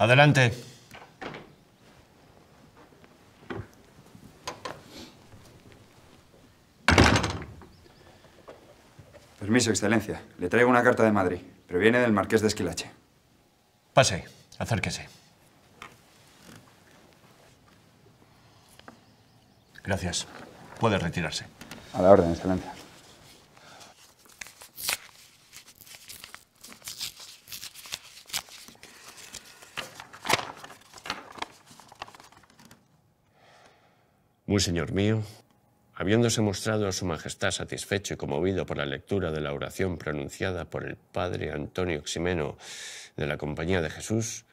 Adelante. Permiso, Excelencia. Le traigo una carta de Madrid, pero viene del Marqués de Esquilache. Pase, acérquese. Gracias. Puede retirarse. A la orden, Excelencia. Muy señor mío, habiéndose mostrado a su majestad satisfecho y conmovido por la lectura de la oración pronunciada por el padre Antonio Ximeno de la Compañía de Jesús,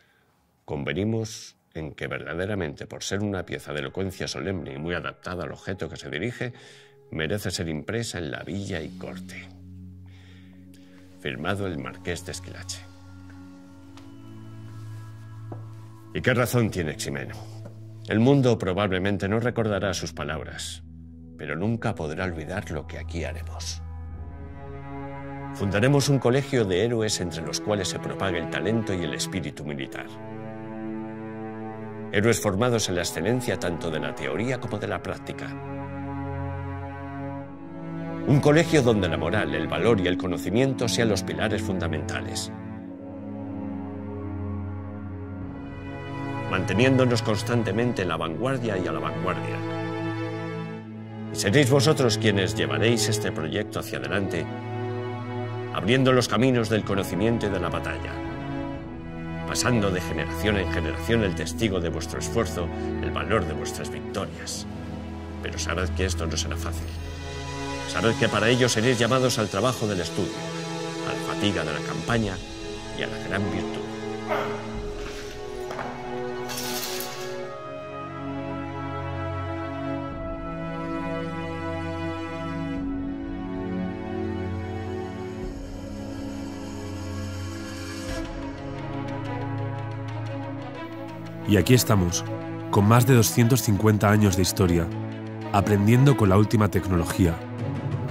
convenimos en que verdaderamente por ser una pieza de elocuencia solemne y muy adaptada al objeto que se dirige, merece ser impresa en la villa y corte. Firmado el marqués de Esquilache. ¿Y qué razón tiene Ximeno? El mundo probablemente no recordará sus palabras, pero nunca podrá olvidar lo que aquí haremos. Fundaremos un colegio de héroes entre los cuales se propague el talento y el espíritu militar. Héroes formados en la excelencia tanto de la teoría como de la práctica. Un colegio donde la moral, el valor y el conocimiento sean los pilares fundamentales. Manteniéndonos constantemente en la vanguardia y a la vanguardia. Y seréis vosotros quienes llevaréis este proyecto hacia adelante, abriendo los caminos del conocimiento y de la batalla pasando de generación en generación el testigo de vuestro esfuerzo, el valor de vuestras victorias. Pero sabed que esto no será fácil. Sabed que para ello seréis llamados al trabajo del estudio, a la fatiga de la campaña y a la gran virtud. Y aquí estamos, con más de 250 años de historia, aprendiendo con la última tecnología,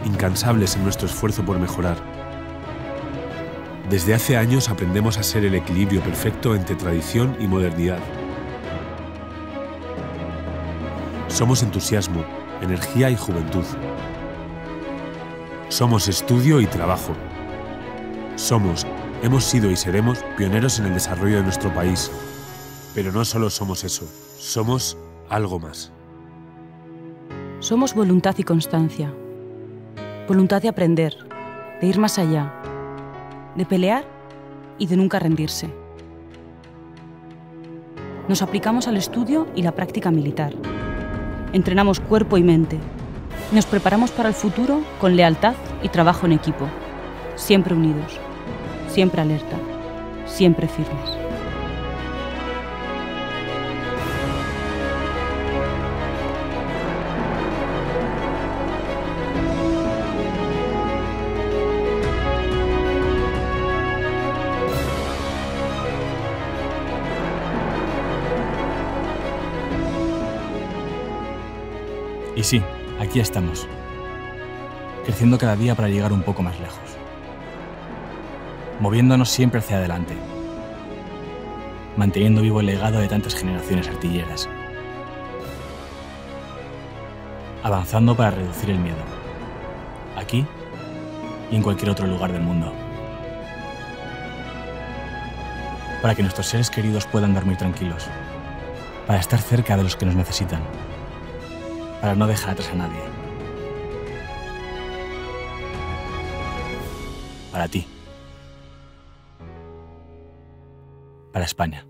incansables en nuestro esfuerzo por mejorar. Desde hace años aprendemos a ser el equilibrio perfecto entre tradición y modernidad. Somos entusiasmo, energía y juventud. Somos estudio y trabajo. Somos, hemos sido y seremos pioneros en el desarrollo de nuestro país, pero no solo somos eso, somos algo más. Somos voluntad y constancia. Voluntad de aprender, de ir más allá, de pelear y de nunca rendirse. Nos aplicamos al estudio y la práctica militar. Entrenamos cuerpo y mente. Nos preparamos para el futuro con lealtad y trabajo en equipo. Siempre unidos, siempre alerta, siempre firmes. Y sí, aquí estamos, creciendo cada día para llegar un poco más lejos, moviéndonos siempre hacia adelante, manteniendo vivo el legado de tantas generaciones artilleras, avanzando para reducir el miedo, aquí y en cualquier otro lugar del mundo, para que nuestros seres queridos puedan dormir tranquilos, para estar cerca de los que nos necesitan para no dejar atrás a nadie. Para ti. Para España.